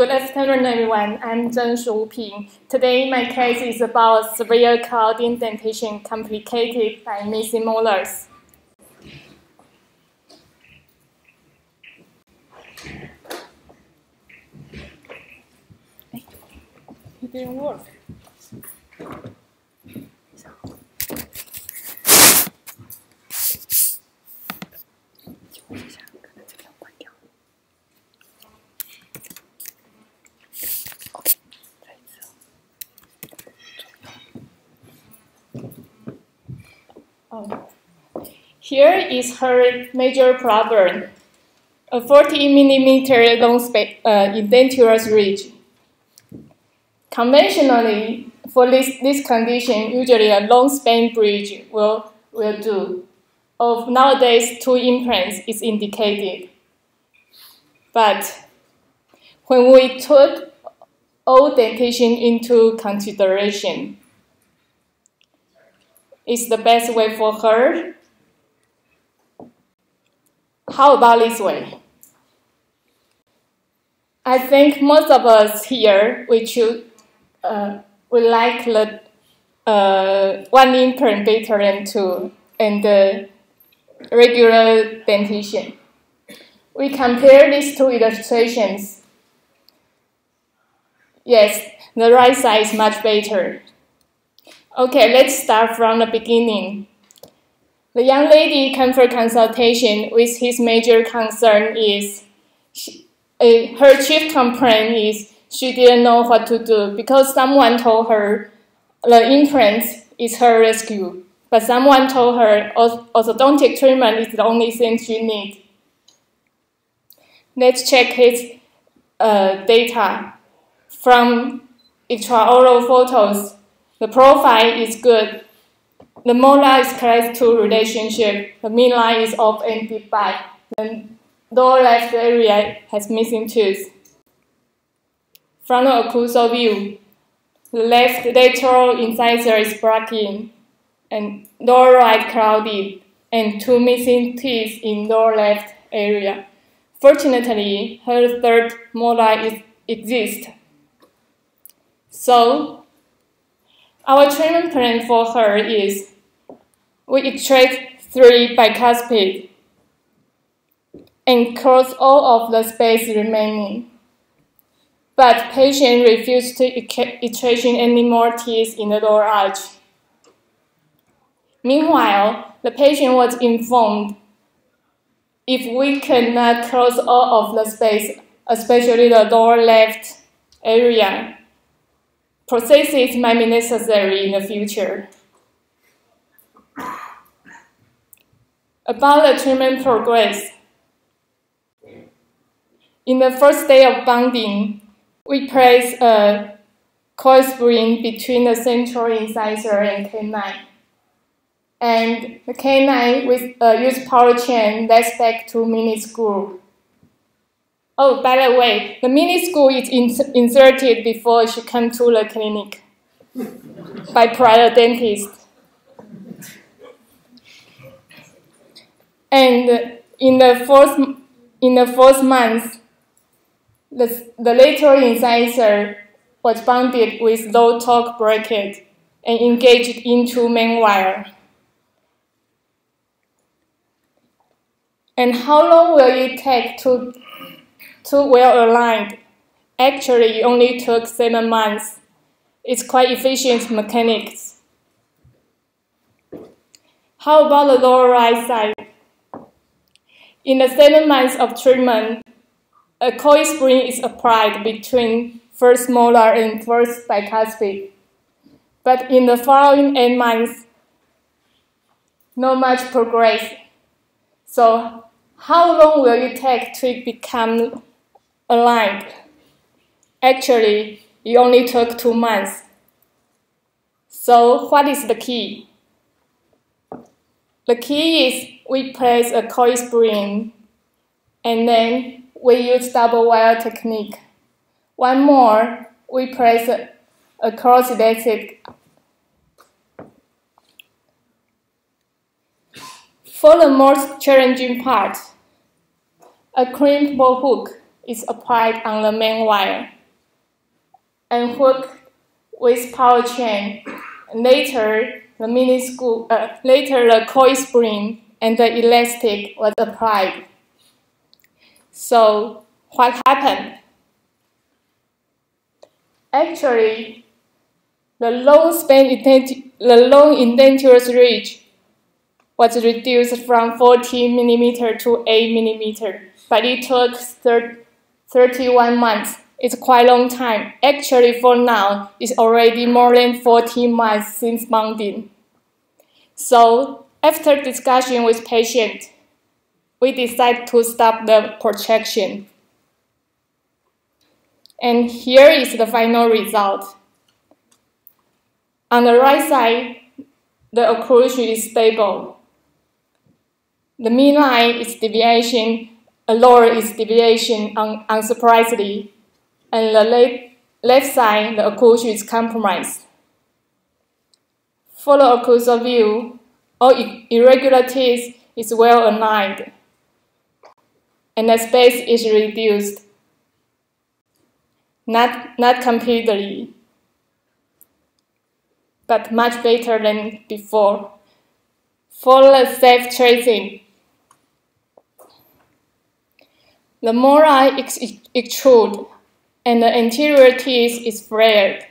Good afternoon, everyone. I'm Tseng Shuping. Today, my case is about severe crowding dentition complicated by missing molars. It didn't work. Here is her major problem, a 40 millimeter long uh, edentulous ridge. Conventionally, for this, this condition, usually a long span bridge will, will do. Of nowadays, two implants is indicated. But when we took all dentition into consideration, is the best way for her. How about this way? I think most of us here, we should, uh, we like the uh, one implant better than two, and the regular dentition. We compare these two illustrations. Yes, the right side is much better. Okay, let's start from the beginning. The young lady came for consultation with his major concern is she, uh, her chief complaint is she didn't know what to do because someone told her the implant is her rescue, but someone told her orthodontic treatment is the only thing she needs. Let's check his uh, data from extraoral photos the profile is good. The molar is class 2 relationship. The mean line is off and back. The lower left area has missing tooth. Frontal occlusal view, the left lateral incisor is broken and lower right crowded and two missing teeth in lower left area. Fortunately, her third molar is, exists. So, our treatment plan for her is we extract three bicuspid and close all of the space remaining. But patient refused to extract any more teeth in the lower arch. Meanwhile, the patient was informed if we cannot close all of the space, especially the lower left area, Processes might be necessary in the future. About the treatment progress. In the first day of bonding, we place a coil spring between the central incisor and canine. And the canine with uh, use power chain lets back to mini screw. Oh, by the way, the mini screw is inserted before she came to the clinic by prior dentist. And in the fourth, in the fourth month, the, the lateral incisor was bonded with low torque bracket and engaged into main wire. And how long will it take to too well aligned. Actually, it only took seven months. It's quite efficient mechanics. How about the lower right side? In the seven months of treatment, a coil spring is applied between first molar and first bicuspid. But in the following eight months, not much progress. So how long will it take to become aligned. Actually, it only took two months. So what is the key? The key is we place a coil spring and then we use double wire technique. One more, we place a, a cross elastic. For the most challenging part, a crimpable hook is applied on the main wire and hooked with power chain. Later, the mini screw, uh, later the coil spring and the elastic was applied. So what happened? Actually, the long span the long edentulous ridge was reduced from 14 millimeter to 8 millimeter, but it took 31 months. It's quite a long time. Actually, for now, it's already more than 14 months since mounting. So, after discussion with patient, we decided to stop the projection. And here is the final result. On the right side, the occlusion is stable. The midline is deviation, a lower is deviation un unsurprisingly, and the left, left side, the occlusion is compromised. For the occlusal view, all irregularities is well aligned, and the space is reduced, not, not completely, but much better than before. For the ceph tracing, the more I extrude and the anterior teeth is flared.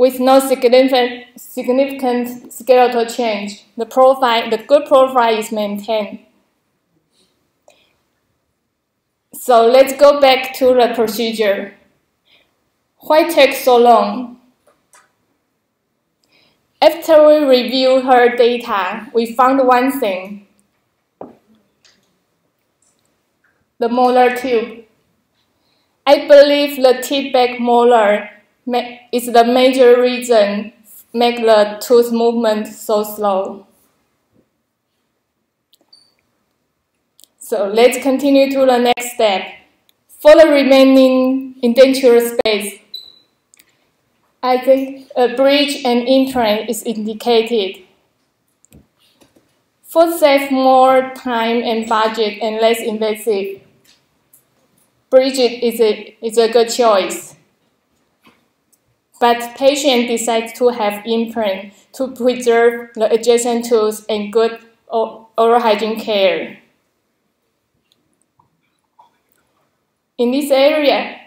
With no significant, significant skeletal change, the profile, the good profile is maintained. So let's go back to the procedure. Why take so long? After we review her data, we found one thing. the molar tube. I believe the tip-back molar is the major reason make the tooth movement so slow. So let's continue to the next step. For the remaining indenture space, I think a bridge and implant is indicated. For save more time and budget and less invasive, bridge is a, is a good choice. But patient decides to have implant to preserve the adjacent tooth and good oral hygiene care. In this area,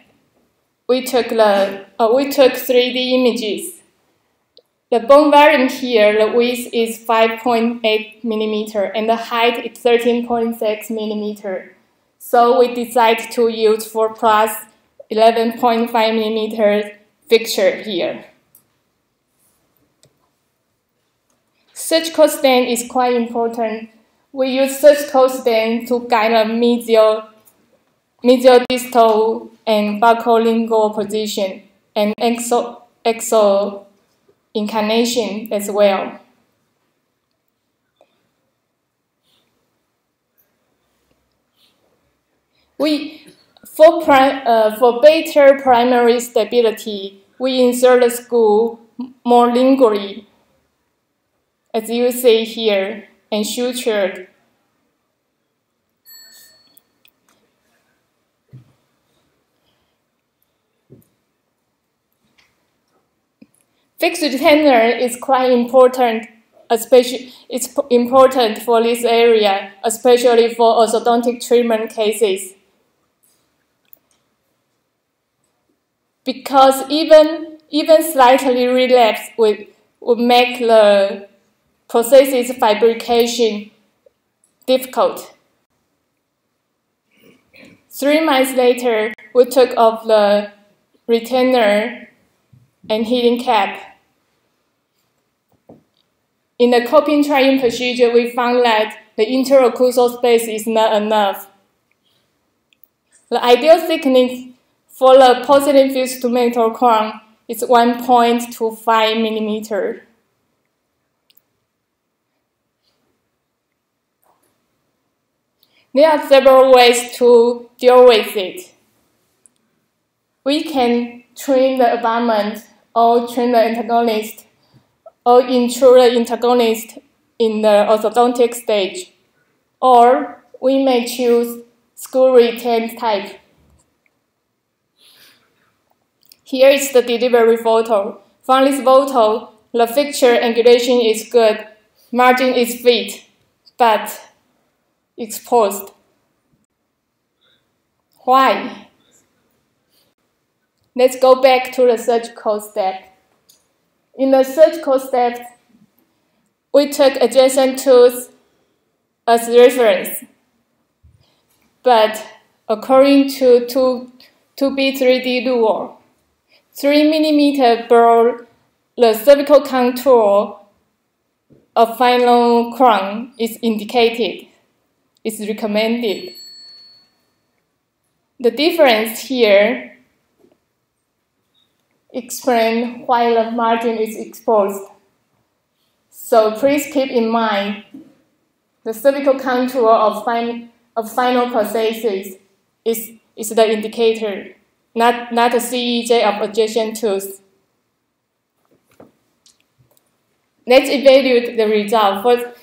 we took the uh, we took 3D images. The bone volume here, the width is 5.8 millimeter and the height is 13.6 millimeter. So we decided to use 4 plus 11.5 millimeter fixture here. Surgical stent is quite important. We use surgical stent to guide the medial, medial distal and buccolingual position and exo, exo inclination as well. We, for, uh, for better primary stability, we insert the screw more lingually, as you see here, and sutured. Fixed retainer is quite important, especially it's important for this area, especially for orthodontic treatment cases. Because even even slightly relapse would, would make the prosthesis fabrication difficult. Three months later, we took off the retainer and healing cap. In the coping trying procedure, we found that the interocclusal space is not enough. The ideal thickness for the positive fused to crown, it's 1.25 millimeter. There are several ways to deal with it. We can train the abutment or train the antagonist or intrude the antagonist in the orthodontic stage. Or we may choose screw retain type Here is the delivery photo. From this photo, the fixture angulation is good, margin is fit, but exposed. Why? Let's go back to the surgical step. In the surgical step, we took adjacent tooth as reference. But according to 2, 2B3D rule, 3 mm below the cervical contour of final crown is indicated, is recommended. The difference here explain why the margin is exposed. So please keep in mind the cervical contour of, fin of final prosthesis is, is the indicator, not, not the CEJ of adjacent tooth. Let's evaluate the result. For,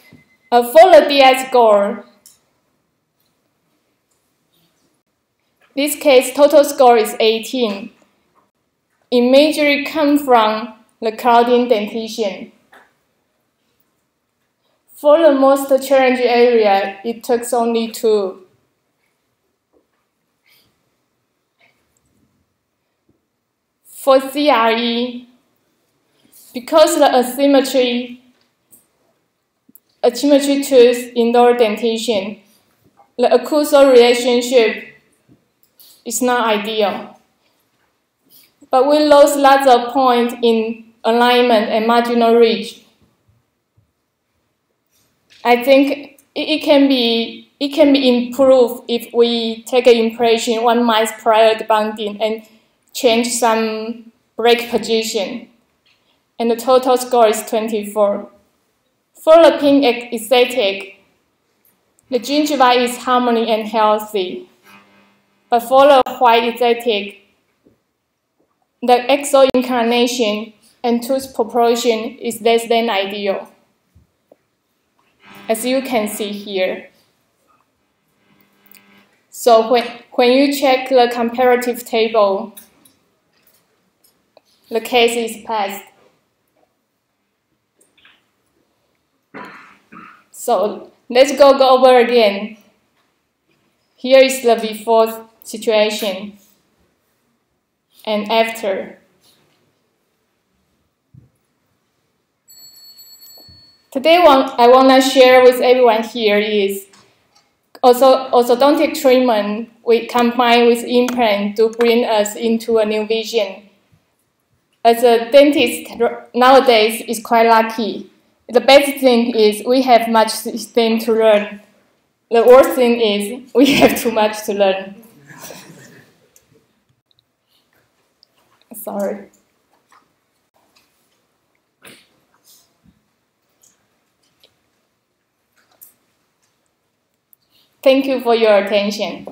uh, for the DI score, this case total score is 18. It majorly comes from the crowding dentition. For the most challenging area, it takes only two. For CRE, because the asymmetry, asymmetry tooth indoor dentition, the occlusal relationship is not ideal. But we lose lots of points in alignment and marginal ridge. I think it, can be it can be improved if we take an impression one month prior to bonding and change some break position. And the total score is 24. For the pink aesthetic, the gingiva is harmony and healthy. But for the white aesthetic, the exo inclination and tooth proportion is less than ideal as you can see here. So when, when you check the comparative table, the case is passed. So let's go, go over again. Here is the before situation and after. Today, what I want to share with everyone here is also orthodontic treatment we combine with implant to bring us into a new vision. As a dentist nowadays is quite lucky. The best thing is we have much thing to learn. The worst thing is we have too much to learn. Sorry. Thank you for your attention.